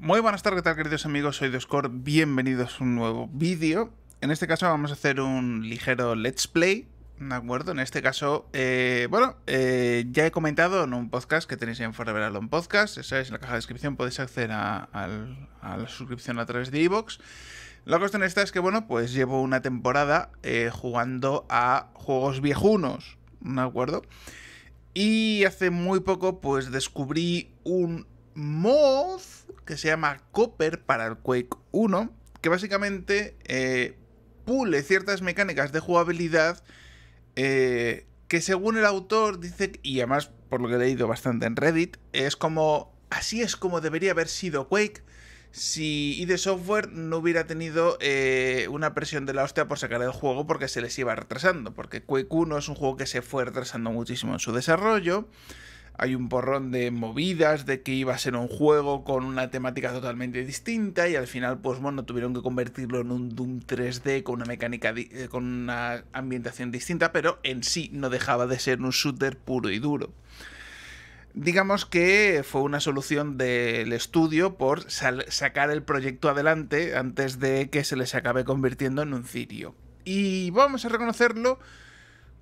Muy buenas tardes, ¿qué tal queridos amigos? Soy Doscore, bienvenidos a un nuevo vídeo. En este caso vamos a hacer un ligero let's play, ¿de acuerdo? En este caso, eh, bueno, eh, ya he comentado en un podcast que tenéis en Forever Alone Podcast, esa es en la caja de descripción, podéis acceder a, la suscripción a través de iVoox. La cuestión esta es que, bueno, pues llevo una temporada eh, jugando a juegos viejunos, ¿de acuerdo? Y hace muy poco, pues descubrí un mod que se llama Copper para el Quake 1, que básicamente eh, pule ciertas mecánicas de jugabilidad eh, que según el autor dice, y además por lo que he leído bastante en Reddit, es como, así es como debería haber sido Quake si ID Software no hubiera tenido eh, una presión de la hostia por sacar el juego porque se les iba retrasando, porque Quake 1 es un juego que se fue retrasando muchísimo en su desarrollo hay un porrón de movidas de que iba a ser un juego con una temática totalmente distinta y al final pues bueno tuvieron que convertirlo en un Doom 3D con una mecánica eh, con una ambientación distinta pero en sí no dejaba de ser un shooter puro y duro. Digamos que fue una solución del estudio por sacar el proyecto adelante antes de que se les acabe convirtiendo en un cirio. Y vamos a reconocerlo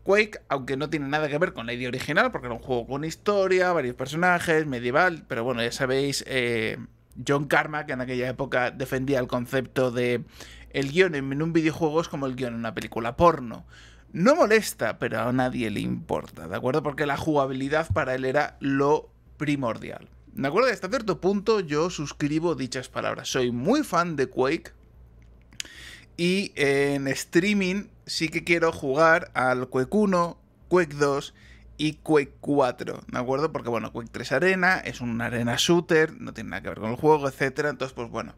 Quake, aunque no tiene nada que ver con la idea original, porque era un juego con historia, varios personajes, medieval, pero bueno, ya sabéis, eh, John Carmack en aquella época defendía el concepto de el guion en un videojuego es como el guion en una película porno. No molesta, pero a nadie le importa, ¿de acuerdo? Porque la jugabilidad para él era lo primordial. ¿De acuerdo? Hasta cierto punto yo suscribo dichas palabras. Soy muy fan de Quake. Y en streaming sí que quiero jugar al Quake 1, Quake 2 y Quake 4, ¿de acuerdo? Porque bueno, Quake 3 Arena es una arena shooter, no tiene nada que ver con el juego, etcétera. Entonces, pues bueno,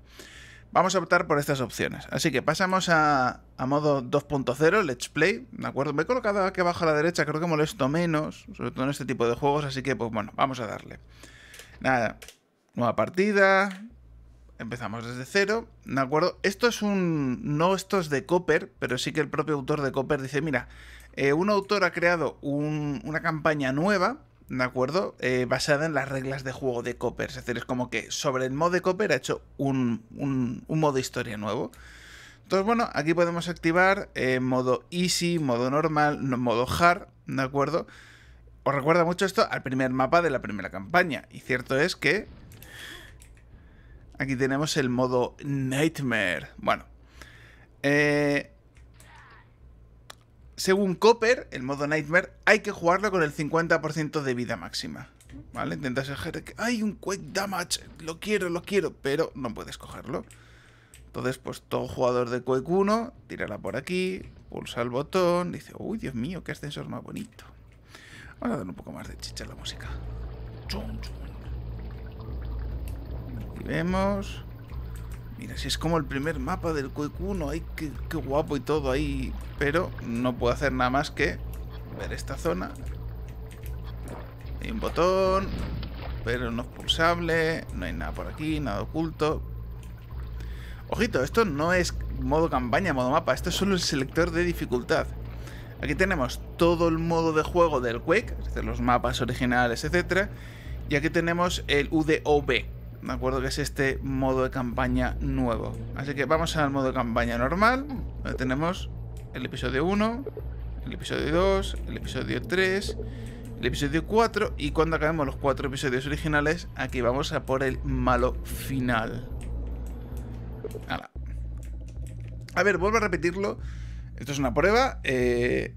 vamos a optar por estas opciones. Así que pasamos a, modo 2.0, Let's Play, ¿de acuerdo? Me he colocado aquí abajo a la derecha, creo que molesto menos, sobre todo en este tipo de juegos, así que pues bueno, vamos a darle. Nada, nueva partida, empezamos desde cero, ¿de acuerdo? Esto es un... no esto es de Copper, pero sí que el propio autor de Copper dice, mira, eh, un autor ha creado una campaña nueva, ¿de acuerdo? Eh, basada en las reglas de juego de Copper, es decir, es como que sobre el modo de Copper ha hecho un, un, modo historia nuevo. Entonces, bueno, aquí podemos activar eh, modo easy, modo normal, modo hard, ¿de acuerdo? Os recuerda mucho esto al primer mapa de la primera campaña. Y cierto es que Aquí tenemos el modo Nightmare. Bueno. Eh, según Copper, el modo Nightmare, hay que jugarlo con el 50% de vida máxima. ¿Vale? Intentas ejercer que hay un Quake Damage, lo quiero, lo quiero, pero no puedes cogerlo. Entonces, pues todo jugador de Quake 1, tírala por aquí, pulsa el botón, dice, uy, Dios mío, qué ascensor más bonito. Vamos a dar un poco más de chicha a la música. Chum, chum vemos. Mira, si es como el primer mapa del Quake 1. Ay, qué, guapo y todo ahí. Pero no puedo hacer nada más que ver esta zona. Hay un botón, pero no es pulsable. No hay nada por aquí, nada oculto. Ojito, esto no es modo campaña, modo mapa. Esto es solo el selector de dificultad. Aquí tenemos todo el modo de juego del Quake, es decir, los mapas originales, etc. Y aquí tenemos el UDOB, me acuerdo que es este modo de campaña nuevo. Así que vamos al modo de campaña normal. Tenemos el episodio 1, el episodio 2, el episodio 3, el episodio 4. Y cuando acabemos los cuatro episodios originales, aquí vamos a por el malo final. A ver, vuelvo a repetirlo. Esto es una prueba. Eh,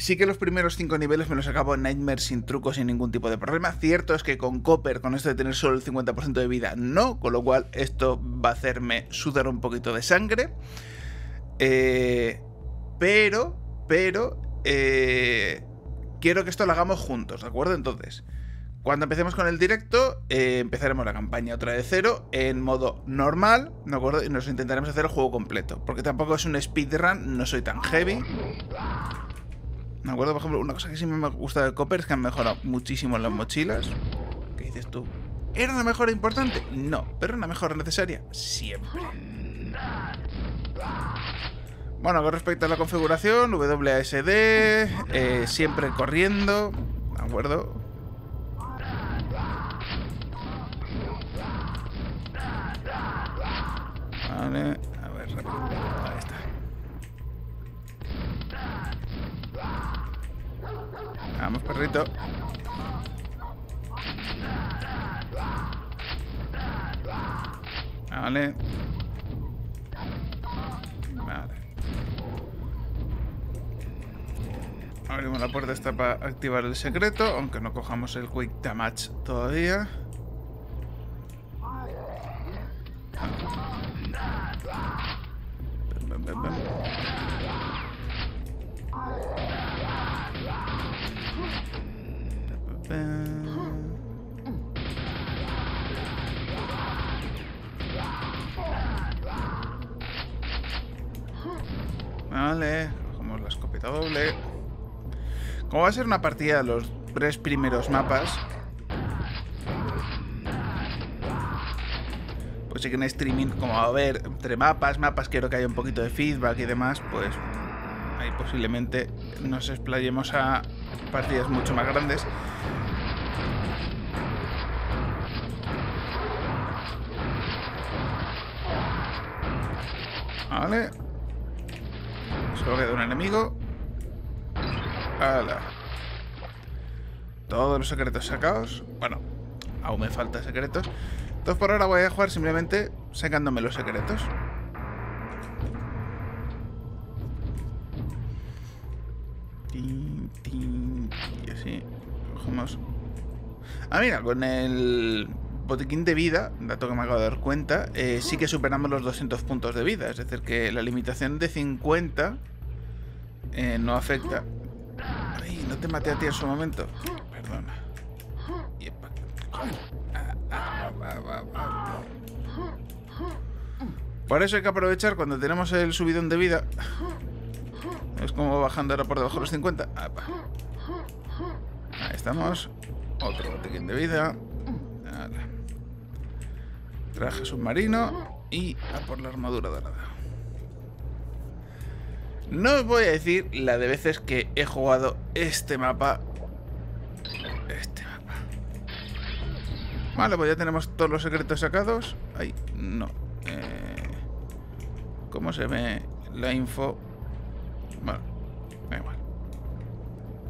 Sí que los primeros cinco niveles me los acabo en Nightmare sin trucos, sin ningún tipo de problema. Cierto es que con Copper, con esto de tener solo el 50% de vida, no. Con lo cual esto va a hacerme sudar un poquito de sangre. Eh, pero, pero... Eh, quiero que esto lo hagamos juntos, ¿de acuerdo? Entonces, cuando empecemos con el directo, eh, empezaremos la campaña otra de cero en modo normal, ¿de acuerdo? Y nos intentaremos hacer el juego completo. Porque tampoco es un speedrun, no soy tan heavy. Me acuerdo, por ejemplo, una cosa que sí me gusta de Copper es que han mejorado muchísimo las mochilas. ¿Qué dices tú? ¿Era una mejora importante? No. ¿Pero una mejora necesaria? Siempre. Bueno, con respecto a la configuración, WASD, eh, siempre corriendo, ¿de acuerdo? Vale, a ver, rápido. Vamos, perrito. Vale. Vale. Abrimos la puerta esta para activar el secreto, aunque no cojamos el Quick Damage todavía. Como va a ser una partida de los tres primeros mapas, pues sí que en streaming, como va a haber entre mapas, mapas quiero que haya un poquito de feedback y demás, pues ahí posiblemente nos explayemos a partidas mucho más grandes. Vale. Solo queda un enemigo. ¡Hala! Todos los secretos sacados. Bueno, aún me faltan secretos. Entonces por ahora voy a jugar simplemente sacándome los secretos. y así. Cogemos. Ah, mira, con el botiquín de vida, dato que me acabo de dar cuenta, eh, sí que superamos los 200 puntos de vida. Es decir, que la limitación de 50 eh, no afecta. Te maté a ti en su momento. Perdona. Por eso hay que aprovechar cuando tenemos el subidón de vida. Es como bajando ahora por debajo de los 50. Ahí estamos. Otro botiquín de vida. Traje submarino. Y a por la armadura dorada. No os voy a decir la de veces que he jugado este mapa. Este mapa. Vale, pues ya tenemos todos los secretos sacados. Ahí, no. Eh, ¿Cómo se ve la info? Bueno, da igual.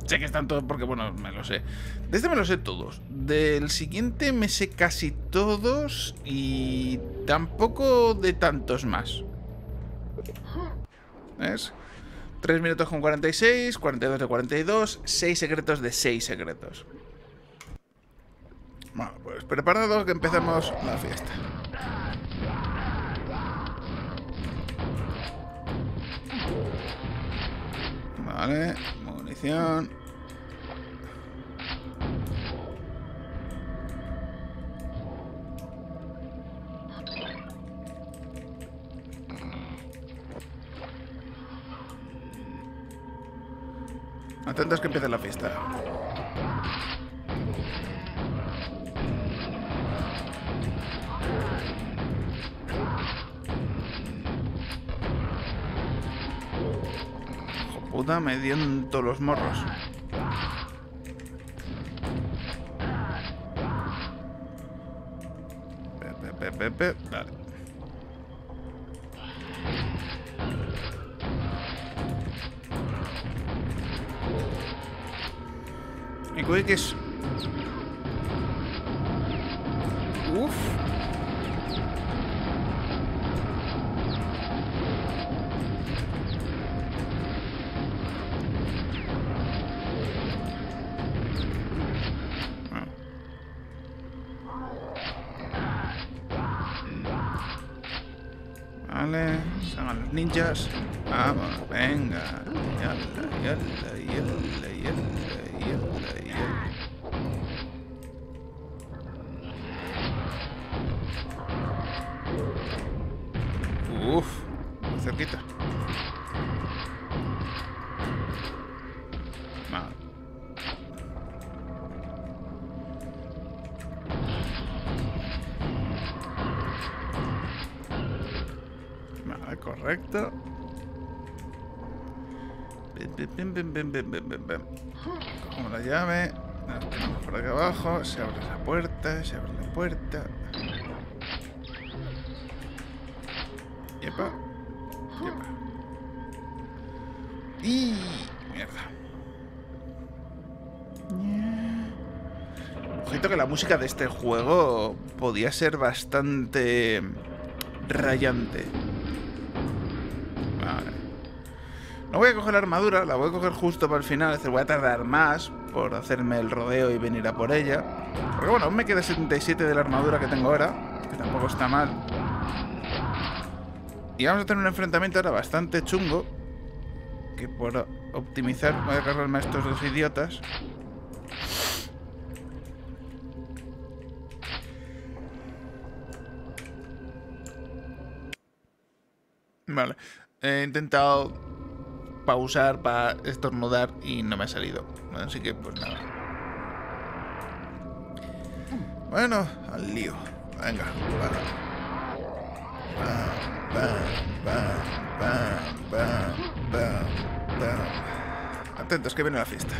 Sé que están todos porque, bueno, me lo sé. De este me lo sé todos. Del siguiente me sé casi todos y tampoco de tantos más. ¿Ves? 3 minutos con 46, 42 de 42, 6 secretos de 6 secretos. Bueno, pues preparado que empezamos la fiesta. Vale, munición. Atentos que empiece la fiesta. puta, me dieron todos los morros. Pepe, pepe, pepe. Vale. Mi quick es... Uf. Vale, salgan los ninjas. Vamos, venga. Yalla, yalla, yalla, yalla, yeah, yeah. Cogemos la llave. Nos ponemos por aquí abajo. Se abre la puerta. Se abre la puerta. Yepa. Yepa. Y... Mierda. Ojito que la música de este juego podía ser bastante rayante. No voy a coger la armadura, la voy a coger justo para el final, es decir, voy a tardar más por hacerme el rodeo y venir a por ella. Porque bueno, aún me queda 77 de la armadura que tengo ahora, que tampoco está mal. Y vamos a tener un enfrentamiento ahora bastante chungo. Que por optimizar voy a cargarme a estos dos idiotas. Vale. He intentado pausar para estornudar y no me ha salido. Así que pues nada. Bueno, al lío. Venga, Atentos que viene la fiesta.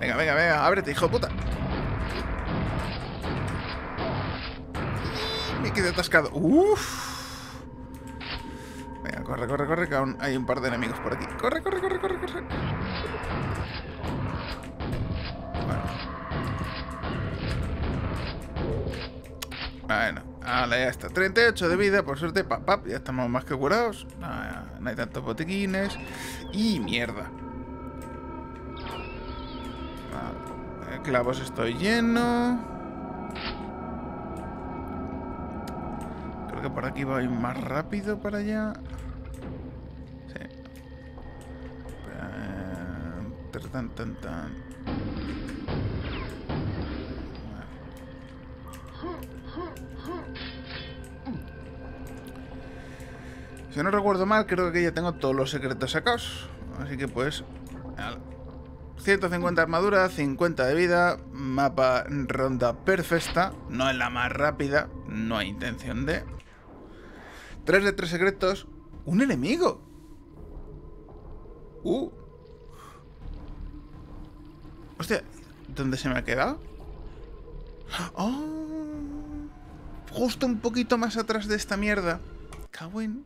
Venga, venga, venga, ábrete, hijo de puta. Me quedé atascado. Uff. Corre, corre, corre, que aún hay un par de enemigos por aquí. Corre, corre, corre, corre, corre. Bueno, vale, ya está. 38 de vida, por suerte, pap, ya estamos más que curados. No, hay tantos botiquines. Y mierda. Vale. Clavos estoy lleno. Creo que por aquí ir más rápido para allá. Tan. Si no recuerdo mal, creo que ya tengo todos los secretos sacados. Así que pues... 150 armadura, 50 de vida, mapa ronda perfecta, no es la más rápida, no hay intención de... 3 de 3 secretos, un enemigo. Uh. Hostia, ¿dónde se me ha quedado? Oh, justo un poquito más atrás de esta mierda. Cago en...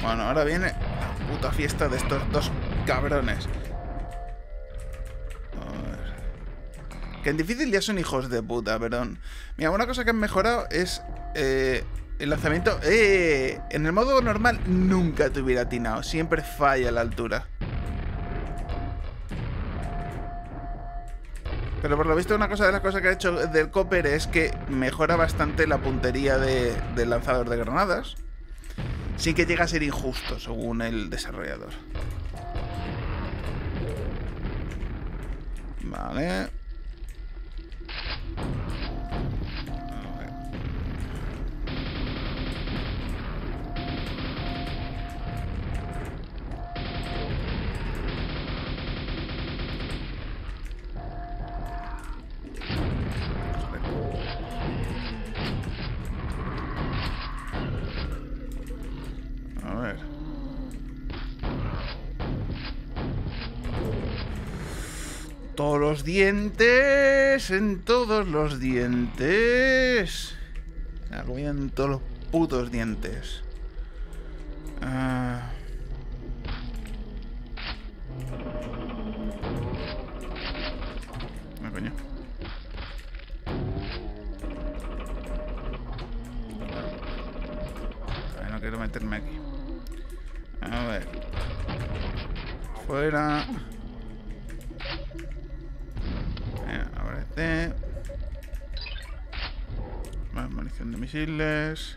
Bueno, ahora viene la puta fiesta de estos dos cabrones. Que en difícil ya son hijos de puta, perdón. Mira, una cosa que han mejorado es eh, el lanzamiento. Eh, en el modo normal nunca te hubiera atinado. Siempre falla la altura. Pero por lo visto una cosa de las cosas que ha hecho del Copper es que mejora bastante la puntería del lanzador de granadas. Sin que llegue a ser injusto, según el desarrollador. Vale. Todos los dientes, en todos los dientes. Algo en todos los putos dientes. Ah. No, coño. no quiero meterme aquí. A ver. Fuera. Misiles.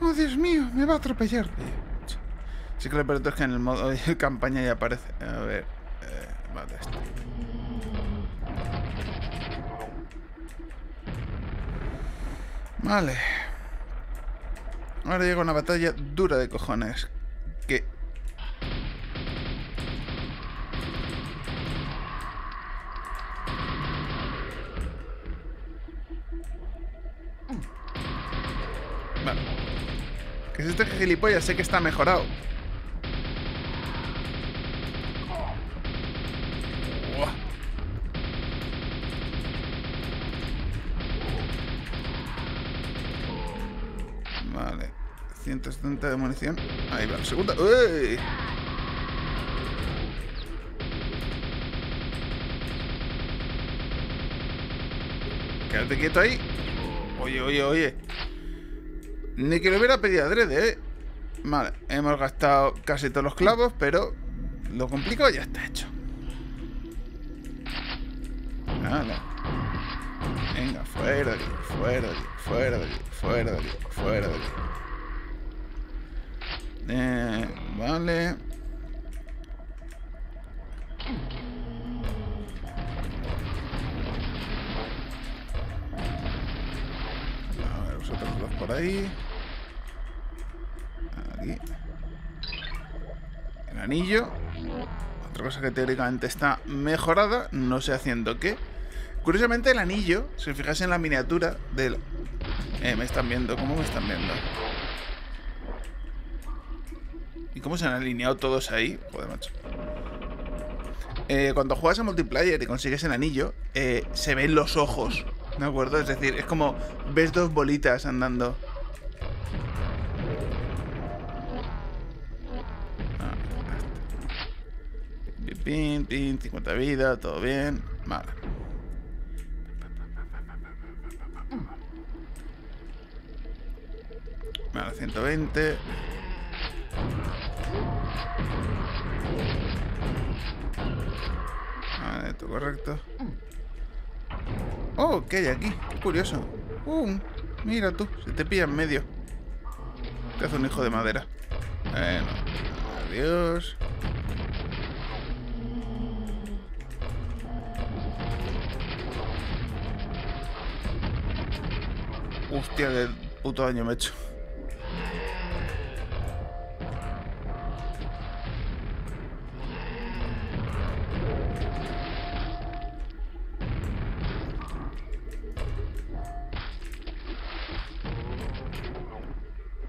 Oh, Dios mío, me va a atropellar. Sí que lo peor es que en el modo de campaña ya aparece. A ver. Eh, vale, esto. Vale. Ahora llega una batalla dura de cojones. Que gilipollas, sé que está mejorado. Vale, 170 de munición. Ahí va, segunda. ¡Uy! Quédate quieto ahí. Oye, oye, oye. Ni que lo hubiera pedido adrede, ¿eh? Vale, hemos gastado casi todos los clavos, pero lo complicado ya está hecho. Vale. Venga, fuera de aquí, fuera de aquí, fuera de aquí, fuera de aquí, fuera de aquí. Eh, vale. A ver, vosotros dos por ahí. Aquí. El anillo. Otra cosa que teóricamente está mejorada, no sé haciendo qué. Curiosamente el anillo, si os fijáis en la miniatura del... Eh, me están viendo, ¿cómo me están viendo? ¿Y cómo se han alineado todos ahí? Joder, macho. Eh, cuando juegas a multiplayer y consigues el anillo, eh, se ven los ojos, ¿de acuerdo? Es decir, es como ves dos bolitas andando. Pin, pin, 50 vida, todo bien. Vale. Vale, 120. Vale, todo correcto. Oh, ¿qué hay aquí? Qué curioso. Uh, mira tú, se te pilla en medio. Te hace un hijo de madera. Bueno, adiós. Hostia, qué puto daño me he hecho.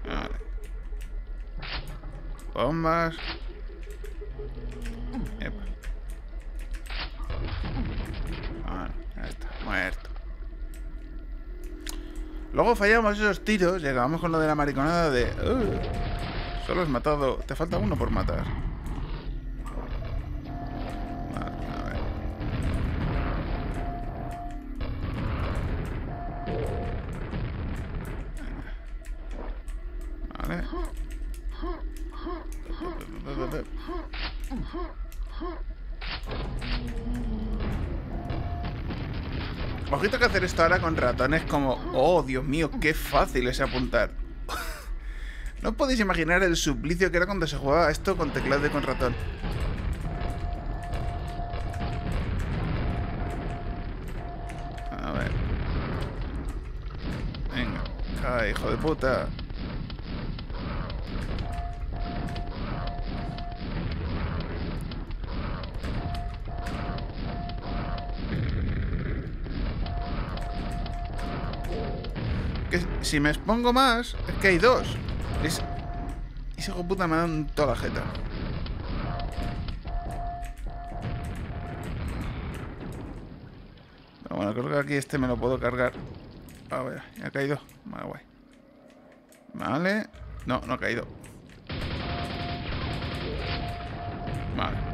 Vale. Bombas. Luego fallamos esos tiros y acabamos con lo de la mariconada de... "Uh, solo has matado... Te falta uno por matar. Vale, a ver. Vale. Ojito que hacer esto ahora con ratones como... Oh, Dios mío, qué fácil es apuntar. no podéis imaginar el suplicio que era cuando se jugaba esto con teclado y con ratón. A ver. Venga. Cae, hijo de puta. Si me expongo más, es que hay dos. Es... Ese hijo de puta me dan toda la jeta. Pero bueno, creo que aquí este me lo puedo cargar. A ver, ya ha caído. Vale, guay. Vale. No, no ha caído. Vale.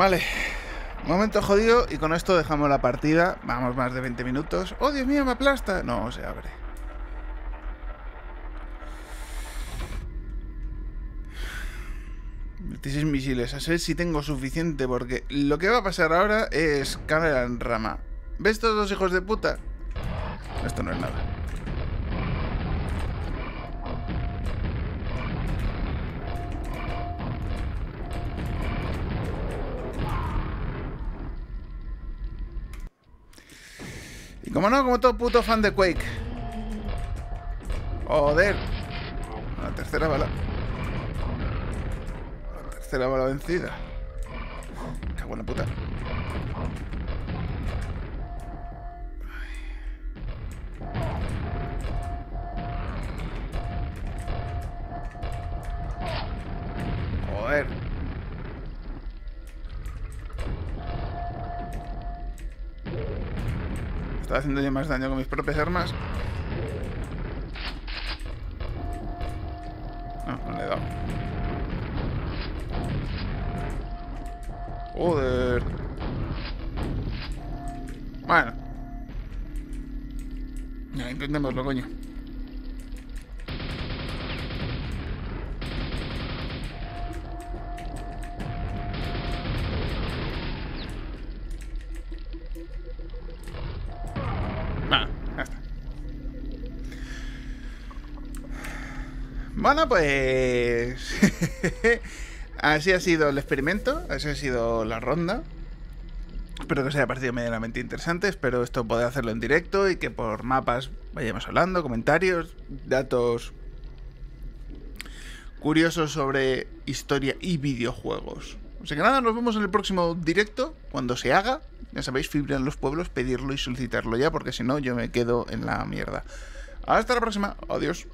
Vale. Momento jodido y con esto dejamos la partida. Vamos más de 20 minutos. ¡Oh, Dios mío, me aplasta! No, se abre. Veintiséis misiles. A ver si tengo suficiente porque lo que va a pasar ahora es cámara en rama. ¿Ves estos dos hijos de puta? Esto no es nada. Como no, como todo puto fan de Quake. Joder. La tercera bala. La tercera bala vencida. Cago en la puta. Estaba haciendo yo más daño con mis propias armas. No, no le he dado. Joder. Bueno. Ya, intentémoslo, coño. Bueno, pues... así ha sido el experimento, así ha sido la ronda. Espero que os haya parecido medianamente interesante, espero esto poder hacerlo en directo y que por mapas vayamos hablando, comentarios, datos curiosos sobre historia y videojuegos. Así que nada, nos vemos en el próximo directo, cuando se haga. Ya sabéis, fibra en los pueblos, pedirlo y solicitarlo ya, porque si no yo me quedo en la mierda. Hasta la próxima, adiós.